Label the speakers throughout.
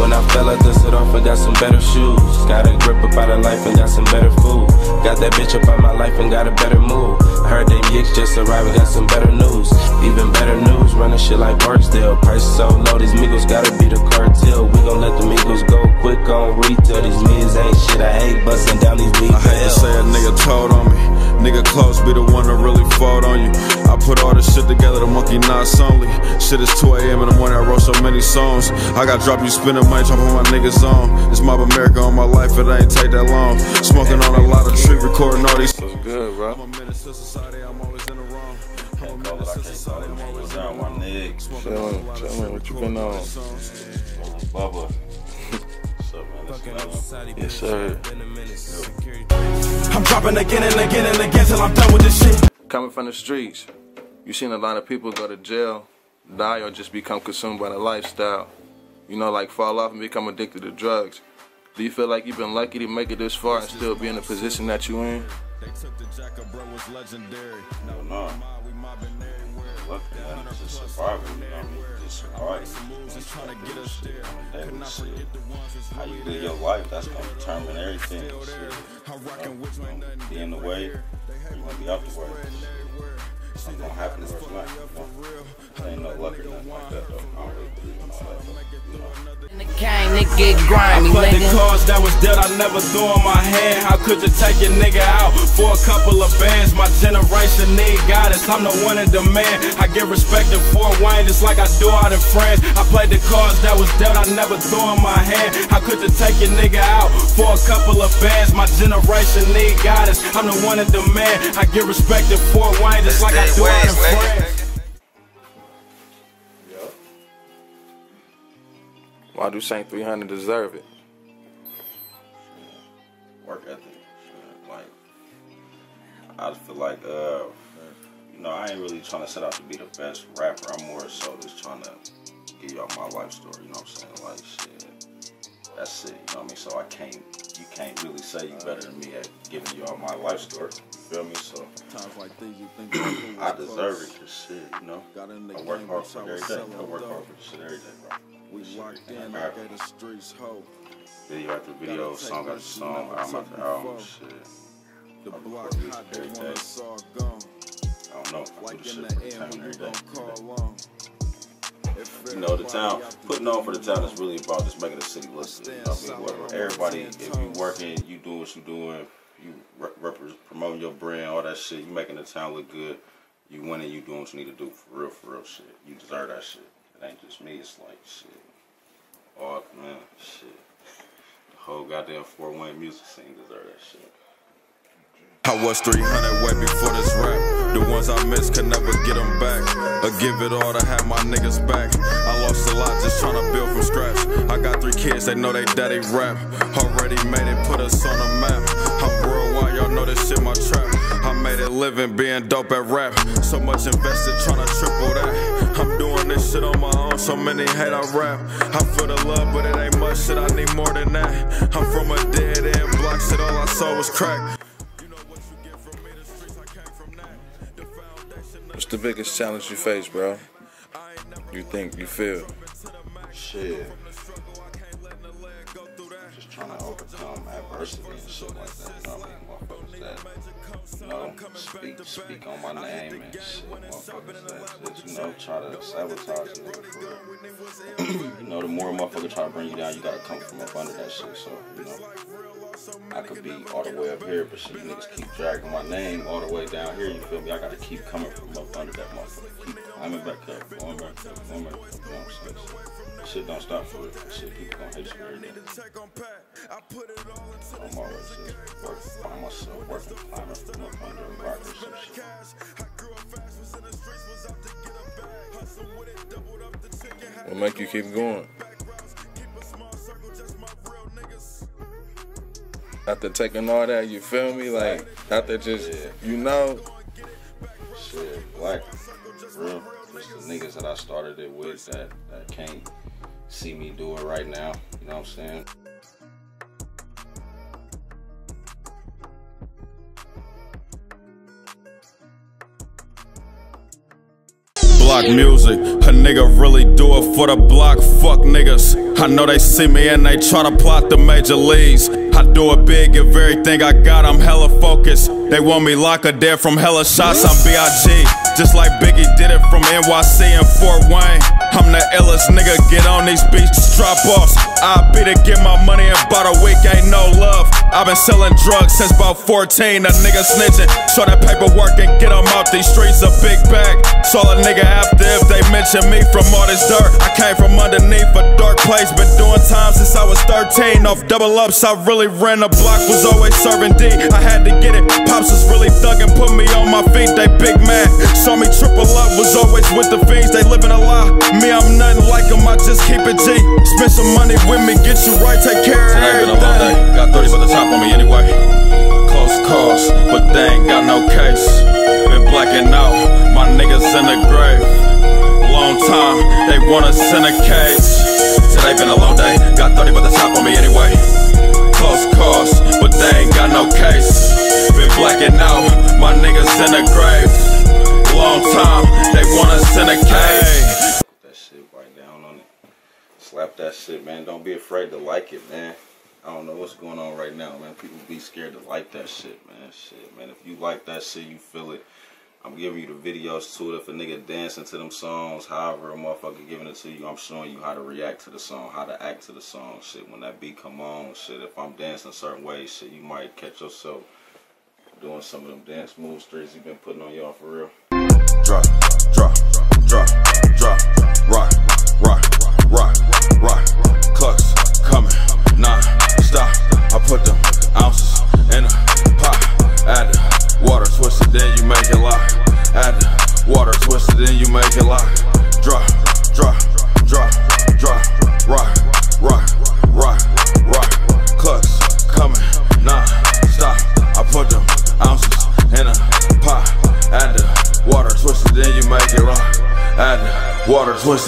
Speaker 1: When I fell, I dusted off and got some better shoes. Got a grip up out of life and got some better food. Got that bitch up out my life and got a better move. I heard they Yicks just arrived and got some better news. Even better news, running shit like Barksdale. Prices so low, these Migos gotta be the cartel. We gon' let the Migos go quick on retail. These mids ain't shit, I hate busting down these weeds.
Speaker 2: I hate to say a nigga told on me. Nigga close be the one that really fall on you. I put all this shit together, the monkey knots only. Shit is 2 a.m. in the morning, I wrote so many songs. I got drop you spinning money, jump on my niggas on. It's Mob America on my life, it ain't take that long. Smoking on a lot of tree, recording all these.
Speaker 3: What's good, bro?
Speaker 2: I'm a menace to society, I'm always in the wrong. I'm a
Speaker 4: Can't call it, I can't call
Speaker 2: society,
Speaker 4: it.
Speaker 2: I'm always
Speaker 4: What's
Speaker 2: in the
Speaker 4: my
Speaker 2: wrong.
Speaker 4: nigga?
Speaker 3: Chillin', chillin', what you been on?
Speaker 4: Bubba.
Speaker 3: Yes, sir.
Speaker 5: I'm dropping again and again and again till I'm done with this shit.
Speaker 3: Coming from the streets, you seen a lot of people go to jail, die, or just become consumed by the lifestyle. You know, like fall off and become addicted to drugs. Do you feel like you've been lucky to make it this far and still be in the position that you're in?
Speaker 2: They took the jacket, bro, was legendary.
Speaker 4: No, no.
Speaker 2: We mobbing everywhere.
Speaker 4: Lucky, man. It's just survival, you know mean? Just survive.
Speaker 2: Moves trying to get us there.
Speaker 4: Daily shit. How you live your life, that's gonna determine everything. Shit. You know,
Speaker 2: nothing
Speaker 4: be in the way, you gonna be out the way.
Speaker 6: Get grimy,
Speaker 5: But the cards that was dealt, I never threw in my hand. How could you take your nigga out for a couple of bands? My generation need guidance. I'm the one in demand. I get respect in Fort Wayne just like I do out in France. I played the cards that was dealt, I never threw in my hand. How could you take your nigga out for a couple of bands? My generation need guidance. I'm the one in demand. I get respect in Fort Wayne just like I do out in France.
Speaker 3: Why do Saint 300 deserve it?
Speaker 4: work ethic. Like, I just feel like, uh, you know, I ain't really trying to set out to be the best rapper. I'm more so just trying to give y'all my life story. You know what I'm saying? Like, shit, that's it. You know what I mean? So I can't, you can't really say you better than me at giving y'all my life story. You feel me? So
Speaker 2: Times like these, you think
Speaker 4: I deserve it. Cause shit, you know,
Speaker 2: Got in the
Speaker 4: I work
Speaker 2: game,
Speaker 4: hard for
Speaker 2: I
Speaker 4: it every
Speaker 2: was
Speaker 4: day.
Speaker 2: selling
Speaker 4: I work hard for this shit every day, bro.
Speaker 2: We locked in
Speaker 4: I
Speaker 2: at the streets, ho.
Speaker 4: Video after video, song after song, album after album, shit.
Speaker 2: The block hot, they want us all gone.
Speaker 4: I don't know. I do
Speaker 2: Like in
Speaker 4: shit
Speaker 2: the
Speaker 4: town
Speaker 2: when you
Speaker 4: day.
Speaker 2: call on.
Speaker 4: You know, the town, putting on for the town is really about just making the city look good. You know what I mean? Where everybody, if you working, you doing what you doing, you rep- promoting your brand, all that shit, you making the town look good, you winning, you doing what you need to do for real, for real shit. You deserve that shit. Ain't just me, it's like shit. Oh, man, shit. The whole goddamn Fort Wayne music scene deserve that shit.
Speaker 2: I was 300 way before this rap. The ones I missed could never get them back. I give it all to have my niggas back. I lost a lot just trying to build from scratch. I got three kids, they know they daddy rap. Already made it, put us on the map. I'm worldwide, y'all know this shit my trap. I made it living being dope at rap. So much invested trying to triple that. I'm doing this shit on my own, so many hate I rap. I feel the love, but it ain't much shit, I need more than that. I'm from a dead end block, shit, all I saw was crack.
Speaker 3: What's the biggest challenge you face, bro? You think, you feel?
Speaker 4: Shit. Just trying to overcome adversity and shit like speak, speak on my name and shit. Motherfuckers that, just, you know, try to sabotage it. For you know, the more a motherfucker try to bring you down, you gotta come from up under that shit. So, you know, I could be all the way up here, but shit, niggas keep dragging my name all the way down here. You feel me? I gotta keep coming from up under that motherfucker. Keep climbing back up, going back up, going back up. You know what I'm saying? Shit don't stop for it. Shit, people gonna hate you every day. I'm always just working, find myself working, from up under a rock or some shit.
Speaker 3: What make you keep going? After taking all that, you feel me? Like, after just,
Speaker 4: Yeah.
Speaker 3: you know,
Speaker 4: Shit, black, real. Just the niggas that I started it with that, that can't see me do it right now. You know what I'm saying?
Speaker 2: Block music. A nigga really do it for the block, fuck niggas. I know they see me and they try to plot the major leagues. I do it big, give everything I got, I'm hella focused. They want me lock or dead from hella shots, I'm B.I.G. Just like Biggie did it from NYC and Fort Wayne. I'm the illest nigga, get on these beats, drop offs. I be to get my money in about a week, ain't no love. I've been selling drugs since about 14, a nigga snitching. Show that paperwork and get them out these streets, a big bag. So a nigga after if they mention me from all this dirt. I came from underneath a dark place, been doing time since I was 13. Off double ups, I really ran the block, was always serving D. I had to get it. Pops was really thuggin', put me on my feet, they big mad. Saw me triple up, was always with the fiends, they living a lie. Me, I'm nothing like them, I just keep it G. Money with me, get you right, take care of
Speaker 7: Tonight been a long day. Got 30 by the top on me anyway. Close calls, but they ain't got no case. Been blacking out, my niggas in the grave. Long time, they want us in a cage. Today been a long day. Got 30 by the top on me anyway. Close calls, but they ain't got no case. Been blacking out, my niggas in the grave.
Speaker 4: Slap that shit, man. Don't be afraid to like it, man. I don't know what's going on right now, man. People be scared to like that shit, man. Shit, man. If you like that shit, you feel it. I'm giving you the videos to it. If a nigga dancing to them songs, however a motherfucker giving it to you, I'm showing you how to react to the song, how to act to the song. Shit, when that beat come on, shit, if I'm dancing certain way, shit, you might catch yourself doing some of them dance moves streets you've been putting on y'all for real.
Speaker 2: drop,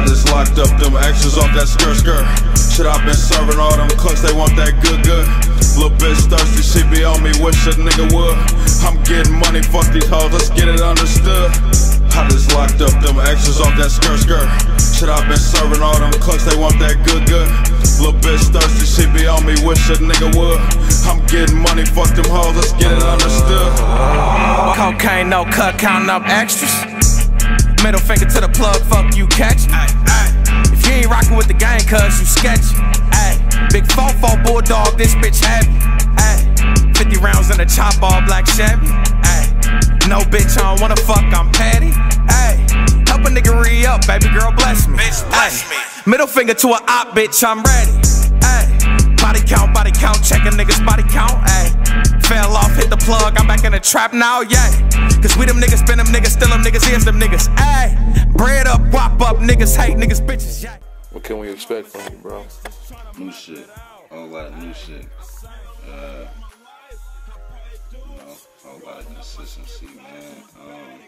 Speaker 2: I just locked up them extras off that skirt skirt. Shit, i been serving all them cooks, they want that good good. Little bitch thirsty, she be on me, wish a nigga would. I'm getting money, fuck these hoes, let's get it understood. I just locked up them extras off that skirt skirt. Shit, i been serving all them cooks, they want that good good. Little bitch thirsty, she be on me, wish a nigga would. I'm getting money, fuck them hoes, let's get it understood.
Speaker 8: Cocaine, no cut, counting up extras. Middle finger to the plug, fuck you catch. If you ain't rockin' with the gang, cuz you sketchy. Ay, big 4-4 bulldog, this bitch heavy. Ay, 50 rounds in a chop all black Chevy. Ay, no bitch, I don't wanna fuck, I'm petty. Ay, help a nigga re up, baby girl, bless me.
Speaker 9: Bitch, bless me.
Speaker 8: Middle finger to a op, bitch, I'm ready. Ay, body count, body count, check a nigga's body count. Ay, fell off, hit the plug, I'm back in the trap now, yeah. Cause we them niggas, spin them niggas, still them niggas, here's them niggas. Ay, bread up, wop up, niggas hate, niggas bitches, yeah.
Speaker 3: What can we expect from you, bro?
Speaker 4: New shit. A whole lot of new shit. Uh, you know, a whole lot of consistency, man. Um,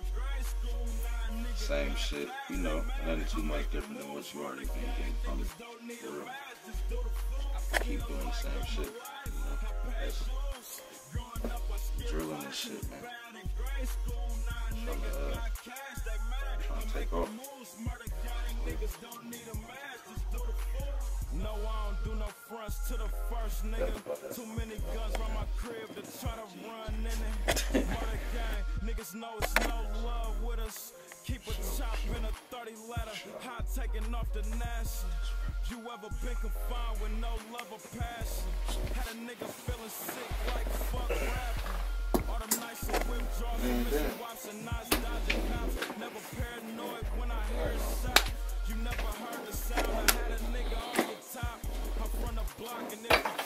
Speaker 4: same shit, you know, nothing too much different than what you already been getting from me. Keep doing the same shit. You know, that's drilling this shit, man. Trying to, uh, trying to take off.
Speaker 5: No, I don't do no fronts to the first nigga. Too many guns round my crib to try to run in it. Murder gang, niggas know it's no love with us. Keep a chop in a 30 ladder, high taking off the NASA ever been confined with no love or passion? Had a nigga feeling
Speaker 2: sick like fuck rapping. All the nights of whip draws and missing and knives dodging cops. Never paranoid when I hear a shot. You never heard the sound. I had a nigga on the top. I'm from the block and if